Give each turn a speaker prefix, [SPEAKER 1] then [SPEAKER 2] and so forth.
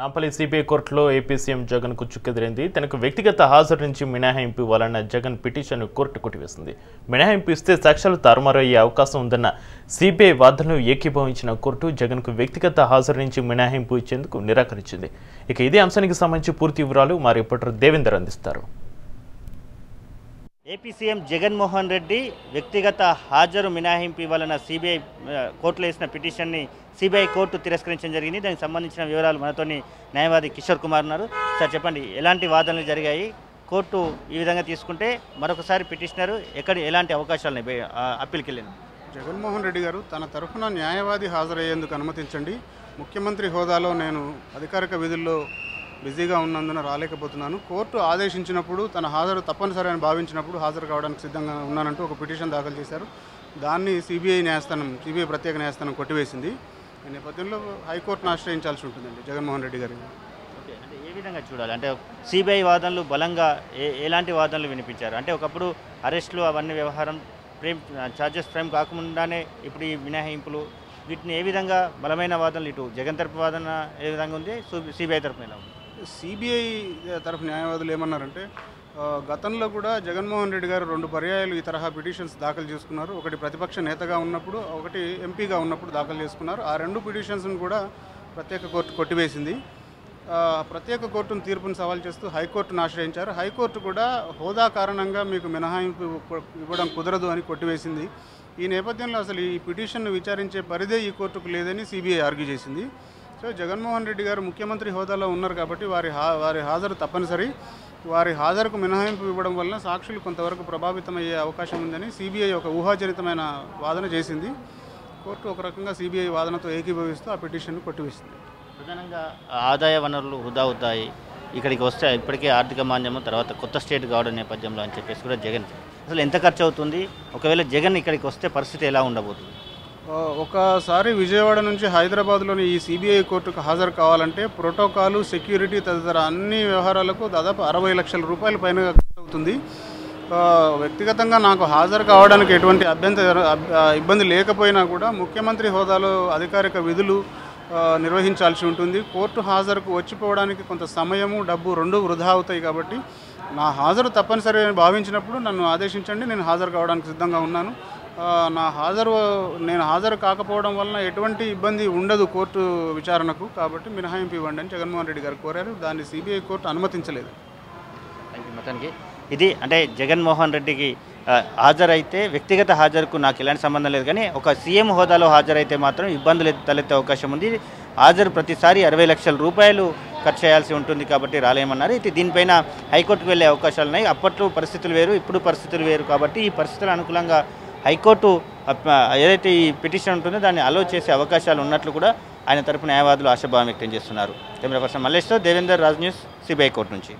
[SPEAKER 1] Nampally CBI కోర్టులో AP CM జగన్కు చుక్కెదిరింది. తనకు వ్యక్తిగత హాజరు నుంచి మినహాయింపు ఇవ్వాలన్న జగన్ పిటిషన్ కోర్టు కొట్టివేసింది. మినహాయింపు ఇస్తే సాక్ష్యాలు తారుమారయ్యే అవకాశం ఉందన్న సిబిఐ వాదనలు ఏకీభవించిన కోర్టు జగన్కు వ్యక్తిగత హాజరు నుంచి మినహాయింపు ఇచ్చేందుకు నిరాకరించింది. ఇక ఇదే అంశానికి సంబంధించి పూర్తి వివరాలు మా రిపోర్టర్ దేవేందర్ అందిస్తారు.
[SPEAKER 2] ఏపీ సీఎం జగన్మోహన్ రెడ్డి వ్యక్తిగత హాజరు మినహాయింపు ఇవ్వాలన్న సిబిఐ కోర్టులో వేసిన పిటిషన్ని సిబిఐ కోర్టు తిరస్కరించడం జరిగింది. దానికి సంబంధించిన వివరాలు మనతోని న్యాయవాది కిషోర్ కుమార్ ఉన్నారు. సార్ చెప్పండి ఎలాంటి వాదనలు జరిగాయి? కోర్టు ఈ విధంగా తీసుకుంటే మరొకసారి పిటిషనర్ ఎక్కడ ఎలాంటి అవకాశాలు ఉన్నాయి? అప్పీల్కి వెళ్ళింది.
[SPEAKER 3] జగన్మోహన్ రెడ్డి గారు తన తరఫున న్యాయవాది హాజరయ్యేందుకు అనుమతించండి. ముఖ్యమంత్రి హోదాలో నేను అధికారిక విధుల్లో బిజీగా ఉన్నందున రాలేకపోతున్నాను. కోర్టు ఆదేశించినప్పుడు తన హాజరు తప్పనిసరి అని భావించినప్పుడు హాజరు కావడానికి సిద్ధంగా ఉన్నానంటూ ఒక పిటిషన్ దాఖలు చేశారు. దాన్ని సిబిఐ న్యాయస్థానం సిబిఐ ప్రత్యేక న్యాయస్థానం కొట్టివేసింది. ఈ నేపథ్యంలో హైకోర్టును ఆశ్రయించాల్సి ఉంటుందండి జగన్మోహన్ రెడ్డి గారికి
[SPEAKER 2] ఓకే. అంటే ఏ విధంగా చూడాలి? అంటే సిబిఐ వాదనలు బలంగా ఏ ఎలాంటి వాదనలు వినిపించారు? అంటే ఒకప్పుడు అరెస్టులు అవన్నీ వ్యవహారం ప్రేమ్ ఛార్జెస్ ఫ్రేమ్ కాకుండానే ఇప్పుడు ఈ మినహాయింపులు వీటిని ఏ విధంగా బలమైన వాదనలు ఇటు జగన్ తరపు వాదన ఏ విధంగా ఉంది? సిబిఐ తరపున ఎలా ఉంది?
[SPEAKER 3] సిబిఐ తరఫు న్యాయవాదులు ఏమన్నారంటే గతంలో కూడా జగన్మోహన్ రెడ్డి గారు రెండు పర్యాయాలు ఈ తరహా పిటిషన్స్ దాఖలు చేసుకున్నారు. ఒకటి ప్రతిపక్ష నేతగా ఉన్నప్పుడు ఒకటి ఎంపీగా ఉన్నప్పుడు దాఖలు చేసుకున్నారు. ఆ రెండు పిటిషన్స్ను కూడా ప్రత్యేక కోర్టు కొట్టివేసింది. ప్రత్యేక కోర్టును తీర్పును సవాల్ చేస్తూ హైకోర్టును ఆశ్రయించారు. హైకోర్టు కూడా హోదా కారణంగా మీకు మినహాయింపు ఇవ్వడం కుదరదు అని కొట్టివేసింది. ఈ నేపథ్యంలో అసలు ఈ పిటిషన్ను విచారించే పరిధే ఈ కోర్టుకు లేదని సిబిఐ ఆర్గ్యూ చేసింది. సో జగన్మోహన్ రెడ్డి గారు ముఖ్యమంత్రి హోదాలో ఉన్నారు కాబట్టి వారి హా వారి హాజరు తప్పనిసరి. వారి హాజరుకు మినహాయింపు ఇవ్వడం వలన సాక్షులు కొంతవరకు ప్రభావితమయ్యే అవకాశం ఉందని సిబిఐ ఒక ఊహాజనితమైన వాదన చేసింది. కోర్టు ఒక రకంగా సిబిఐ వాదనతో ఏకీభవిస్తూ ఆ పిటిషన్ను కొట్టివేసింది.
[SPEAKER 2] ప్రధానంగా ఆదాయ వనరులు వృధా అవుతాయి. ఇక్కడికి వస్తే ఇప్పటికే ఆర్థిక మాంద్యము తర్వాత కొత్త స్టేట్ కావడం నేపథ్యంలో అని చెప్పేసి కూడా జగన్ అసలు ఎంత ఖర్చు అవుతుంది? ఒకవేళ జగన్ ఇక్కడికి వస్తే పరిస్థితి ఎలా ఉండబోతుంది?
[SPEAKER 3] ఒకసారి విజయవాడ నుంచి హైదరాబాద్లోని ఈ సిబిఐ కోర్టుకు హాజరు కావాలంటే ప్రోటోకాలు సెక్యూరిటీ తదితర అన్ని వ్యవహారాలకు దాదాపు అరవై లక్షల రూపాయల పైన ఖర్చు అవుతుంది వ్యక్తిగతంగా నాకు హాజరు కావడానికి ఎటువంటి అభ్యంతర ఇబ్బంది లేకపోయినా కూడా ముఖ్యమంత్రి హోదాలో అధికారిక విధులు నిర్వహించాల్సి ఉంటుంది. కోర్టు హాజరుకు వచ్చిపోవడానికి కొంత సమయము డబ్బు రెండు వృధా అవుతాయి కాబట్టి నా హాజరు తప్పనిసరి అని భావించినప్పుడు నన్ను ఆదేశించండి నేను హాజరు కావడానికి సిద్ధంగా ఉన్నాను. నా హాజరు నేను హాజరు కాకపోవడం వలన ఎటువంటి ఇబ్బంది ఉండదు కోర్టు విచారణకు. కాబట్టి మినహాయింపు ఇవ్వండి అని జగన్మోహన్ రెడ్డి గారు కోరారు. దాన్ని సిబిఐ కోర్టు అనుమతించలేదు.
[SPEAKER 2] మొత్తానికి ఇది అంటే జగన్మోహన్ రెడ్డికి హాజరైతే వ్యక్తిగత హాజరుకు నాకు ఎలాంటి సంబంధం లేదు. కానీ ఒక సీఎం హోదాలో హాజరైతే మాత్రం ఇబ్బందులు తలెత్తే అవకాశం ఉంది. హాజరు ప్రతిసారి అరవై లక్షల రూపాయలు ఖర్చు చేయాల్సి ఉంటుంది కాబట్టి రాలేమన్నారు. ఇది దీనిపైన హైకోర్టుకు వెళ్ళే అవకాశాలు ఉన్నాయి. అప్పట్లో పరిస్థితులు వేరు ఇప్పుడు పరిస్థితులు వేరు. కాబట్టి ఈ పరిస్థితులు అనుకూలంగా హైకోర్టు ఏదైతే ఈ పిటిషన్ ఉంటుందో దాన్ని అలో చేసే అవకాశాలు ఉన్నట్లు కూడా ఆయన తరపు న్యాయవాదులు ఆశాభావం వ్యక్తం చేస్తున్నారు. Camera person మల్లేష్తో Devender Raj news CBI court నుంచి.